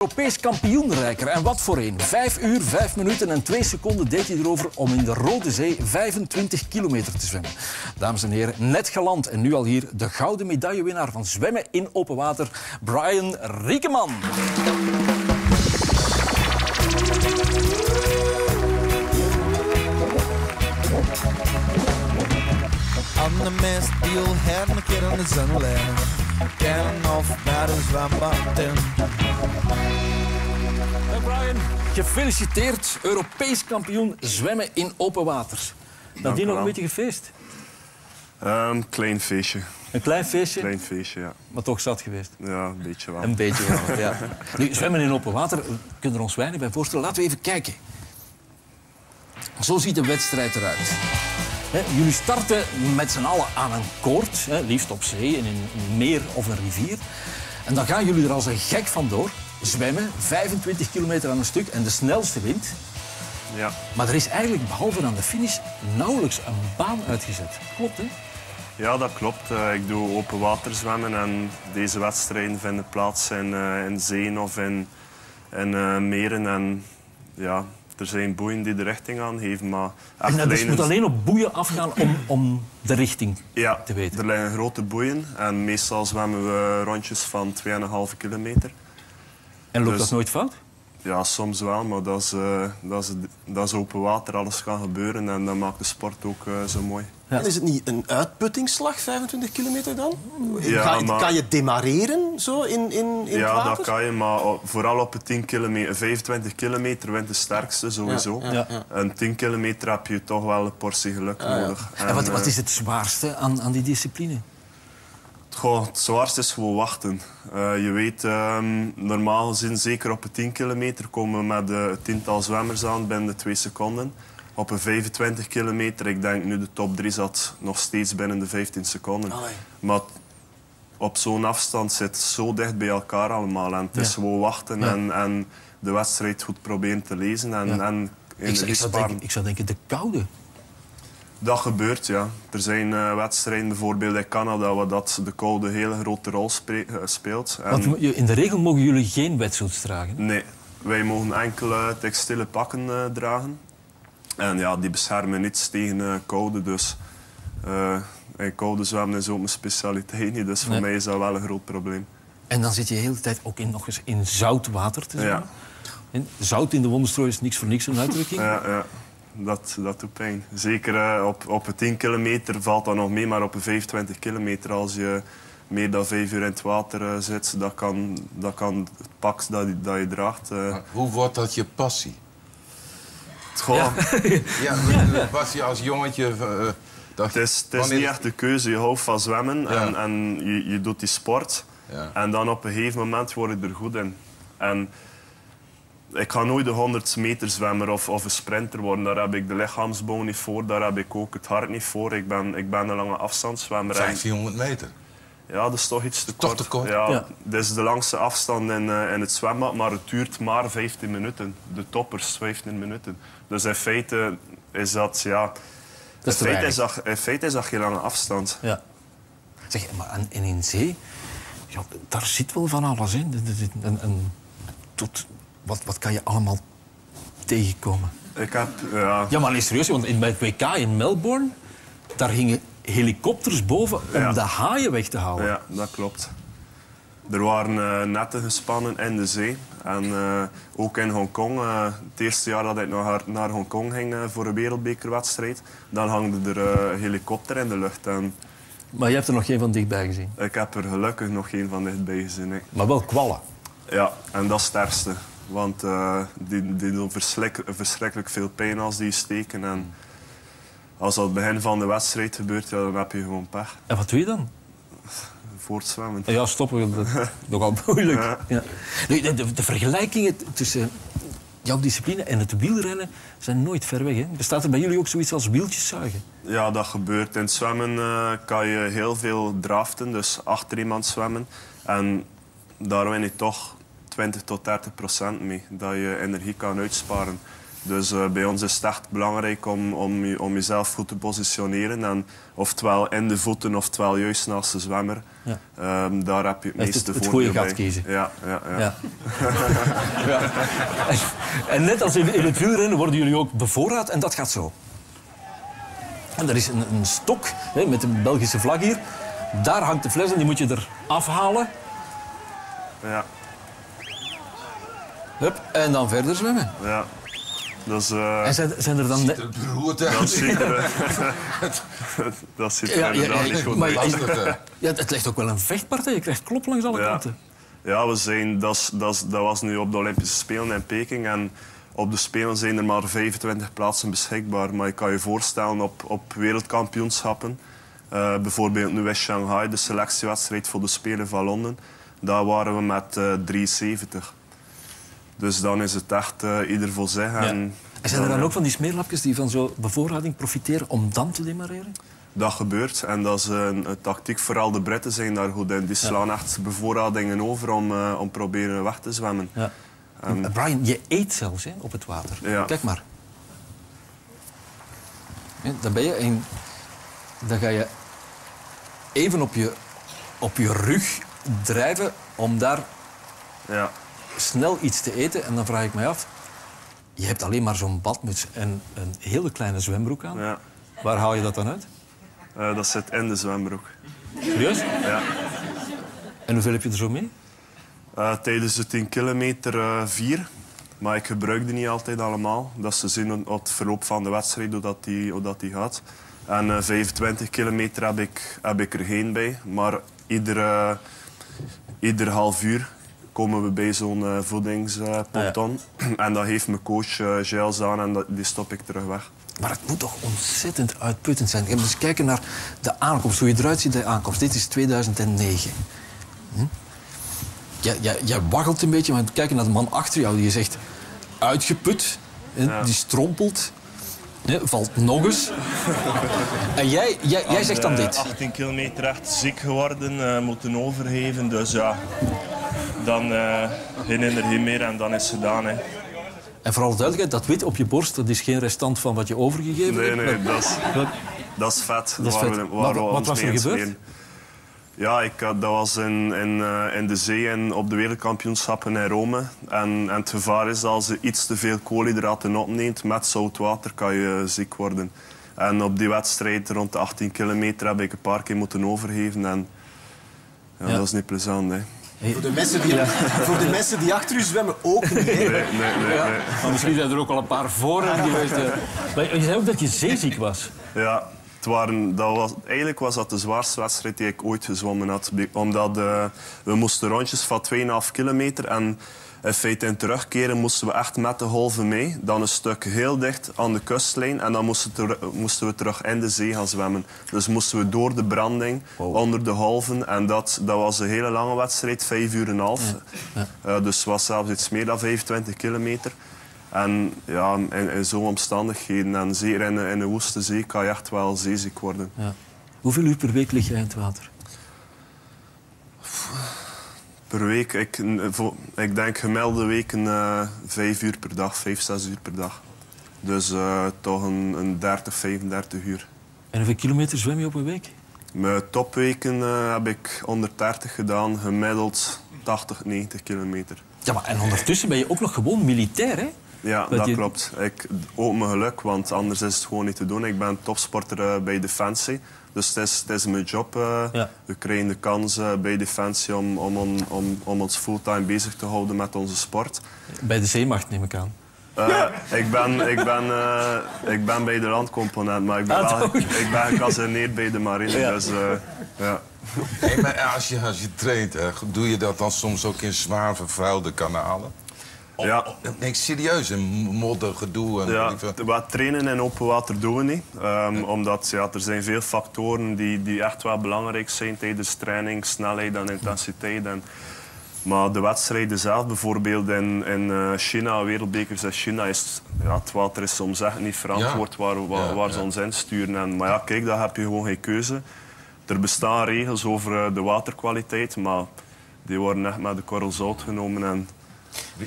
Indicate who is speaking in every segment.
Speaker 1: Europees kampioenrijker. En wat voor een. Vijf uur, vijf minuten en twee seconden deed hij erover om in de Rode Zee 25 kilometer te zwemmen. Dames en heren, net geland en nu al hier de gouden medaillewinnaar van zwemmen in open water, Brian Riekeman.
Speaker 2: Een
Speaker 1: Brian, gefeliciteerd. Europees kampioen zwemmen in open water. Nadien nog een beetje gefeest.
Speaker 3: Ehm, klein feestje.
Speaker 1: Een klein feestje,
Speaker 3: Klein feestje, ja.
Speaker 1: maar toch zat geweest.
Speaker 3: Ja, een beetje wel.
Speaker 1: Een beetje wel, ja. Nu, zwemmen in open water, we kunnen er ons weinig bij voorstellen. Laten we even kijken. Zo ziet een wedstrijd eruit. Jullie starten met z'n allen aan een koord, liefst op zee, in een meer of een rivier. En dan gaan jullie er als een gek vandoor. Zwemmen, 25 kilometer aan een stuk en de snelste wint.
Speaker 3: Ja.
Speaker 1: Maar er is eigenlijk, behalve aan de finish, nauwelijks een baan uitgezet. Klopt, hè?
Speaker 3: ja, dat klopt. Eh, ik doe open water zwemmen en deze wedstrijden vinden plaats in, eh, in zeeën of in, in eh, meren. En ja, er zijn boeien die de richting aangeven, maar
Speaker 1: En dat
Speaker 3: lijnen-
Speaker 1: moet alleen op boeien afgaan om, om de richting
Speaker 3: ja,
Speaker 1: te weten.
Speaker 3: er liggen grote boeien en meestal zwemmen we rondjes van 2,5 kilometer.
Speaker 1: En loopt
Speaker 3: Dus-
Speaker 1: dat nooit fout?
Speaker 3: Ja, soms wel, maar dat is, eh, dat, is, dat is open water. Alles kan gebeuren en dat maakt de sport ook eh, zo mooi.
Speaker 1: Ja.
Speaker 4: En is het niet een uitputtingsslag, 25 kilometer dan?
Speaker 3: Ja,
Speaker 4: Ga je-
Speaker 3: maar-
Speaker 4: Kan je demareren zo in, in, in het
Speaker 3: Ja, dat kan je, maar vooral op een 10 kilometer, 25 kilometer wint de sterkste sowieso.
Speaker 4: Ja,
Speaker 1: ja,
Speaker 4: ja.
Speaker 3: En 10 kilometer heb je toch wel een portie geluk nodig.
Speaker 1: En wat, wat
Speaker 3: eh,
Speaker 1: is het zwaarste aan, aan die discipline?
Speaker 3: Goh, het zwaarste is gewoon wachten. Eh, je weet, ehm, normaal gezien, zeker op een 10 kilometer, komen we met een tiental zwemmers aan binnen de twee seconden. Op een 25 kilometer, ik denk nu de top 3 zat nog steeds binnen de 15 seconden.
Speaker 4: Allee.
Speaker 3: Maar op zo'n afstand zit het zo dicht bij elkaar allemaal. En het is gewoon wachten
Speaker 1: Ja.
Speaker 3: en, en de wedstrijd goed proberen te lezen en,
Speaker 1: Ja.
Speaker 3: en
Speaker 1: Ik,
Speaker 3: energie
Speaker 1: zou- ik, zou
Speaker 3: sparen.
Speaker 1: denken, ik zou denken, de koude.
Speaker 3: Dat gebeurt, ja. Er zijn eh, wedstrijden, bijvoorbeeld in Canada, waar dat de koude een hele grote rol eh, speelt. En
Speaker 1: Want in de regel mogen jullie geen wetsuits dragen.
Speaker 3: Nee, wij mogen enkel eh, textiele pakken eh, dragen. En ja, die beschermen niets tegen koude, dus... en koude zwemmen is ook mijn specialiteit niet, dus voor mij is dat wel een groot probleem.
Speaker 1: En dan zit je de hele tijd ook in, nog eens in zout water te zwemmen.
Speaker 3: Ja.
Speaker 1: En zout in de wonderstrooi is niks voor niks, een uitdrukking.
Speaker 3: Ja, ja. Dat, dat doet pijn. Zeker eh, op, op een 10 kilometer valt dat nog mee, maar op een 25 kilometer, als je meer dan 5 uur in het water eh, zit, dat kan, dat kan het pak dat, je- dat je draagt. eh,
Speaker 5: Maar Hoe wordt dat je passie?
Speaker 3: goh,
Speaker 5: Ja, was je als jongetje... dacht,
Speaker 3: Het is, het is
Speaker 5: wanneer-
Speaker 3: niet echt de keuze. Je houdt van zwemmen
Speaker 5: Ja.
Speaker 3: en, en je, je doet die sport.
Speaker 5: Ja.
Speaker 3: En dan op een gegeven moment word ik er goed in. En ik ga nooit de 100 meter zwemmer of, of een sprinter worden. Daar heb ik de lichaamsbouw niet voor. Daar heb ik ook het hart niet voor. Ik ben, ik ben een lange afstandszwemmer. En-
Speaker 5: 1500 meter.
Speaker 3: ja, dat is toch iets te
Speaker 5: Toch
Speaker 3: kort.
Speaker 5: te kort?
Speaker 3: Ja,
Speaker 1: Ja.
Speaker 3: Dit is de langste afstand in, eh, in het zwembad, maar het duurt maar 15 minuten. De toppers 15 minuten. Dus in feite is dat, ja...
Speaker 1: Dat is
Speaker 3: in, feite is dat, in feite is dat geen lange afstand.
Speaker 1: Ja. Zeg, maar in zee, ja, daar zit wel van alles in. De- de- de- En, en tot, wat, wat kan je allemaal tegenkomen?
Speaker 3: Ik heb, ja,
Speaker 1: Ja, maar nee, serieus, want in, bij het WK in Melbourne, daar gingen helikopters boven om
Speaker 3: Ja.
Speaker 1: de haaien weg te halen.
Speaker 3: ja, dat klopt. Er waren eh, netten gespannen in de zee. En eh, ook in Hongkong. eh het eerste jaar dat ik naar, naar Hongkong ging eh, voor een wereldbekerwedstrijd, dan hangde er eh, een helikopter in de lucht. En
Speaker 1: Maar je hebt er nog geen van dichtbij gezien.
Speaker 3: ik heb er gelukkig nog geen van dichtbij gezien. hè.
Speaker 1: Maar wel kwallen.
Speaker 3: Ja, en dat is het ergste. Want eh, die, die doen verschrik- verschrikkelijk veel pijn als die steken. En als dat begin van de wedstrijd gebeurt, ja, dan heb je gewoon pech.
Speaker 1: En wat doe je dan?
Speaker 3: Voortzwemmen.
Speaker 1: Ja, stoppen, dat is nogal moeilijk.
Speaker 3: Ja.
Speaker 1: Ja. Nu, de, vergelijkingen tussen jouw discipline en het wielrennen zijn nooit ver weg. Hè? Bestaat er bij jullie ook zoiets als wieltjeszuigen?
Speaker 3: Ja, dat gebeurt. In het zwemmen eh, kan je heel veel draften, dus achter iemand zwemmen. En daar win je toch 20 tot 30 procent mee, dat je energie kan uitsparen. Dus eh, bij ons is het echt belangrijk om, om, je- om jezelf goed te positioneren. En oftewel in de voeten, oftewel juist naast de zwemmer.
Speaker 1: Ja.
Speaker 3: Ehm, daar heb je het meeste
Speaker 1: het- het goede gat kiezen.
Speaker 3: Ja, ja, ja.
Speaker 1: Ja. ja. En, en net als in, in het wielrennen worden jullie ook bevoorraad en dat gaat zo. En er is een, een stok hè, met een Belgische vlag hier. Daar hangt de fles en die moet je er afhalen.
Speaker 3: ja,
Speaker 1: Hup, en dan verder zwemmen.
Speaker 3: ja. Dus, eh,
Speaker 1: En zijn, zijn er dan...
Speaker 5: Het beroerd
Speaker 3: dat
Speaker 5: uit.
Speaker 3: ziet er, dat ziet er
Speaker 1: Ja,
Speaker 3: inderdaad
Speaker 1: ja,
Speaker 3: niet goed
Speaker 1: maar-
Speaker 3: uit.
Speaker 1: Ja, het ligt ook wel een vechtpartij. Je krijgt klop langs alle
Speaker 3: Ja.
Speaker 1: kanten.
Speaker 3: Ja, we zijn, dat, is- dat, is- dat was nu op de Olympische Spelen in Peking. En op de Spelen zijn er maar 25 plaatsen beschikbaar. Maar je kan je voorstellen op, op wereldkampioenschappen. eh, bijvoorbeeld nu in Shanghai, de selectiewedstrijd voor de Spelen van Londen. Daar waren we met eh 73. Dus dan is het echt eh, ieder voor zich. En,
Speaker 1: En zijn er dan ook van die smeerlapjes die van zo'n bevoorrading profiteren om dan te demareren?
Speaker 3: Dat gebeurt en dat is een, een tactiek. Vooral de Britten zijn daar goed in. Die slaan echt bevoorradingen over om, eh, om proberen weg te zwemmen.
Speaker 1: Ja. Brian, je eet zelfs hè, op het water.
Speaker 3: Ja.
Speaker 1: Kijk maar. Dan ben je en dan ga je even op je, op je rug drijven om daar
Speaker 3: Ja.
Speaker 1: Snel iets te eten. En dan vraag ik mij af, je hebt alleen maar zo'n badmuts en een hele kleine zwembroek aan.
Speaker 3: Ja.
Speaker 1: Waar haal je dat dan uit?
Speaker 3: Eh, dat zit in de zwembroek.
Speaker 1: Serieus?
Speaker 3: Ja.
Speaker 1: En hoeveel heb je er zo mee?
Speaker 3: Eh, tijdens de 10 kilometer eh, vier. Maar ik gebruik die niet altijd allemaal. Dat is te zien op het verloop van de wedstrijd hoe dat die, hoe dat die gaat. En eh, 25 kilometer heb ik, heb ik er geen bij. Maar iedere, ieder half uur komen we bij zo'n eh, voedingsponton. En dan geeft mijn coach eh, gels aan en dat, die stop ik terug weg.
Speaker 1: Maar het moet toch ontzettend uitputtend zijn. Moet eens kijken naar de aankomst, hoe je eruit ziet bij de aankomst. Dit is 2009. Hm? Jij, jij, jij waggelt een beetje, maar kijken naar de man achter jou die is echt uitgeput. hè, Die strompelt. hè, valt nog eens. en jij, jij, jij zegt dan dit.
Speaker 3: 18 kilometer echt ziek geworden, eh, moeten overgeven. Dus ja, dan eh, geen energie meer en dan is het gedaan. Hè.
Speaker 1: En vooral duidelijkheid, dat wit op je borst, dat is geen restant van wat je overgegeven
Speaker 3: Nee,
Speaker 1: hebt.
Speaker 3: nee, dat is, dat is vet.
Speaker 1: Dat is
Speaker 3: waar we- waar
Speaker 1: wat was er gebeurd?
Speaker 3: Ja, ik, dat was in, in, eh, in de zee en op de wereldkampioenschappen in Rome. En, en het gevaar is als je iets te veel koolhydraten opneemt met zout water, kan je ziek worden. En op die wedstrijd rond de 18 kilometer heb ik een paar keer moeten overgeven. En ja,
Speaker 1: Ja.
Speaker 3: dat is niet plezant. Hè.
Speaker 4: Voor de, mensen die, voor de mensen die achter u zwemmen ook niet.
Speaker 3: Nee, nee, nee,
Speaker 1: Ja,
Speaker 3: nee.
Speaker 1: maar misschien zijn er ook al een paar voor hem geweest. Maar je zei ook dat je zeeziek was.
Speaker 3: Ja, het waren, dat was, eigenlijk was dat de zwaarste wedstrijd die ik ooit gezwommen had. Omdat eh, we moesten rondjes van 2,5 kilometer en in feite in terugkeren moesten we echt met de golven mee. Dan een stuk heel dicht aan de kustlijn en dan moesten, ter- moesten we terug in de zee gaan zwemmen. Dus moesten we door de branding, onder de golven. En dat, dat was een hele lange wedstrijd, 5 uur en half. Eh, dus het was zelfs iets meer dan 25 kilometer. En ja, in, in zo'n omstandigheden, en zeker in, in een woeste zee, kan je echt wel zeeziek worden.
Speaker 1: Ja. Hoeveel uur per week lig jij in het water?
Speaker 3: Per week, ik, ik denk gemiddelde weken eh vijf uur per dag, vijf, zes uur per dag. Dus eh, toch een, een 30, 35 uur.
Speaker 1: En hoeveel kilometer zwem je op een week?
Speaker 3: Mijn topweken eh, heb ik 130 gedaan, gemiddeld 80, 90 kilometer.
Speaker 1: Ja, maar en ondertussen ben je ook nog gewoon militair, hè?
Speaker 3: Ja,
Speaker 1: Dat
Speaker 3: dat
Speaker 1: je-
Speaker 3: klopt. Ik ook mijn geluk, want anders is het gewoon niet te doen. Ik ben topsporter eh, bij Defensie. Dus het is, het is mijn job. eh.
Speaker 1: Ja.
Speaker 3: We krijgen de kans bij Defensie om, om, om, om, om ons fulltime bezig te houden met onze sport.
Speaker 1: Bij de zeemacht neem ik aan.
Speaker 3: Eh, ik, ben, ik, ben, eh, ik ben bij de landcomponent, maar ik ben,
Speaker 1: Ah,
Speaker 3: wel, ik ben bij de marine.
Speaker 1: Ja.
Speaker 3: Dus, eh, ja.
Speaker 5: Hey, maar als je, als je traint, hè, doe je dat dan soms ook in zwaar vervuilde kanalen?
Speaker 3: Ja.
Speaker 5: serieus, in modder, gedoe. En
Speaker 3: Ja, wat trainen in open water doen we niet. Ehm, Omdat ja, er zijn veel factoren die, die echt wel belangrijk zijn tijdens training, snelheid en intensiteit. En, maar de wedstrijden zelf, bijvoorbeeld in, in eh, China, wereldbekers in China, is ja, het water is soms echt niet verantwoord waar, waar, waar
Speaker 5: ja.
Speaker 3: ze ons insturen. En, maar ja, kijk, daar heb je gewoon geen keuze. Er bestaan regels over eh, de waterkwaliteit, maar die worden echt met de korrel zout genomen. En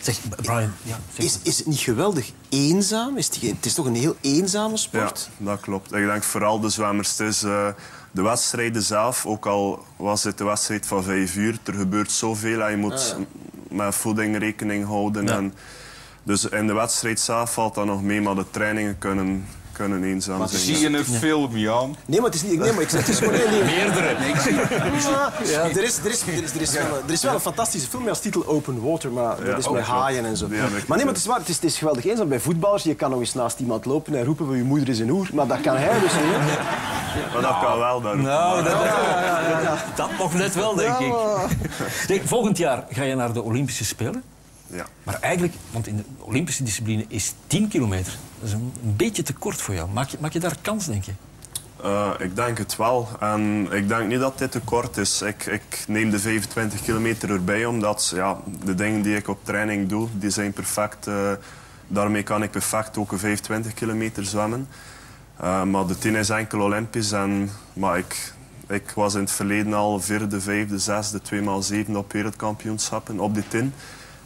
Speaker 1: Zeg, Brian. Ja, zeg
Speaker 4: Is, is het niet geweldig eenzaam? Is het, geen- het is toch een heel eenzame
Speaker 3: Ja,
Speaker 4: sport?
Speaker 3: dat klopt. Ik denk vooral de zwemmers. Het is eh, de wedstrijden zelf, ook al was het de wedstrijd van vijf uur, er gebeurt zoveel en je moet met voeding rekening houden.
Speaker 1: Ja.
Speaker 3: En, dus in de wedstrijd zelf valt dat nog mee, maar de trainingen kunnen, kunnen eenzaam zijn.
Speaker 5: Zie je een film, Jan?
Speaker 4: Nee, maar het is niet... Nee, maar ik zeg, het is gewoon.
Speaker 1: Meerdere.
Speaker 4: Ja, er, is, er, is, er, is, er, is wel, een- er is wel een fantastische film met als titel Open Water, maar dat is
Speaker 3: oh,
Speaker 4: met haaien en zo. Maar nee, maar het is waar, het is, het is geweldig eenzaam bij voetballers. Je kan nog eens naast iemand lopen en roepen, je moeder is een hoer. Maar dat kan hij dus niet.
Speaker 3: Maar dat kan wel daar.
Speaker 1: Nou, dat, dat nog net wel, denk ik. Zeg, volgend jaar ga je naar de Olympische Spelen.
Speaker 3: Ja.
Speaker 1: Maar eigenlijk, want in de Olympische discipline is 10 kilometer. Dat is een, een beetje te kort voor jou. Maak je, maak je daar kans, denk je?
Speaker 3: Eh, ik denk het wel. En ik denk niet dat dit te kort is. Ik, ik neem de 25 kilometer erbij, omdat ja, de dingen die ik op training doe, die zijn perfect. eh, daarmee kan ik perfect ook een 25 kilometer zwemmen. Eh, maar de 10 is enkel Olympisch. En, maar ik, ik was in het verleden al vierde, vijfde, zesde, tweemaal zeven op wereldkampioenschappen op de 10.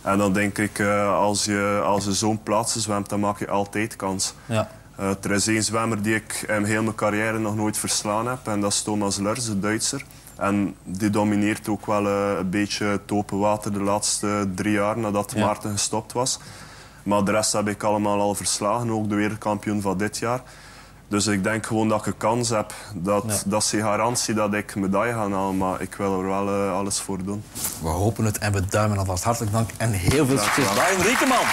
Speaker 3: En dan denk ik, eh, als je, als je zo'n plaatsen zwemt, dan maak je altijd kans.
Speaker 1: Ja.
Speaker 3: Eh, er is één zwemmer die ik in heel mijn carrière nog nooit verslaan heb. En dat is Thomas Lurs, de Duitser. En die domineert ook wel eh, een beetje het open water de laatste drie jaar nadat
Speaker 1: Ja.
Speaker 3: Maarten gestopt was. Maar de rest heb ik allemaal al verslagen, ook de wereldkampioen van dit jaar. Dus ik denk gewoon dat ik een kans heb. Dat,
Speaker 1: Ja.
Speaker 3: dat is de garantie dat ik medaille ga halen, maar ik wil er wel eh, alles voor doen.
Speaker 1: We hopen het en we duimen alvast. Hartelijk dank en heel veel succes. Brian Riekeman.